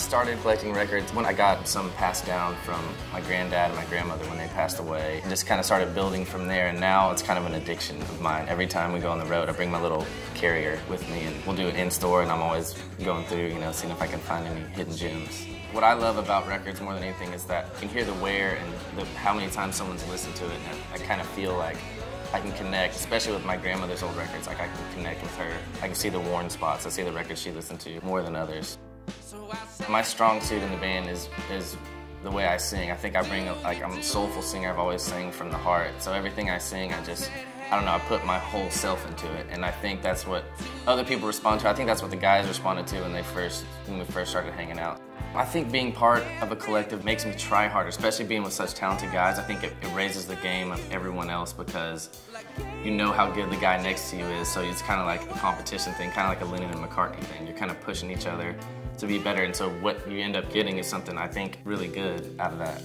started collecting records when I got some passed down from my granddad and my grandmother when they passed away. And just kind of started building from there, and now it's kind of an addiction of mine. Every time we go on the road, I bring my little carrier with me, and we'll do it in store, and I'm always going through, you know, seeing if I can find any hidden gems. What I love about records more than anything is that you can hear the wear and the, how many times someone's listened to it, and I kind of feel like I can connect, especially with my grandmother's old records. Like I can connect with her. I can see the worn spots. I see the records she listened to more than others. My strong suit in the band is is the way I sing. I think I bring a, like I'm a soulful singer. I've always sang from the heart. So everything I sing, I just I don't know. I put my whole self into it, and I think that's what other people respond to. I think that's what the guys responded to when they first when we first started hanging out. I think being part of a collective makes me try harder, especially being with such talented guys. I think it, it, raises the game of everyone else because you know how good the guy next to you is. So it's kind of like a competition thing, kind of like a Lennon and McCartney thing. You're kind of pushing each other to be better, and so what you end up getting is something I think really good out of that.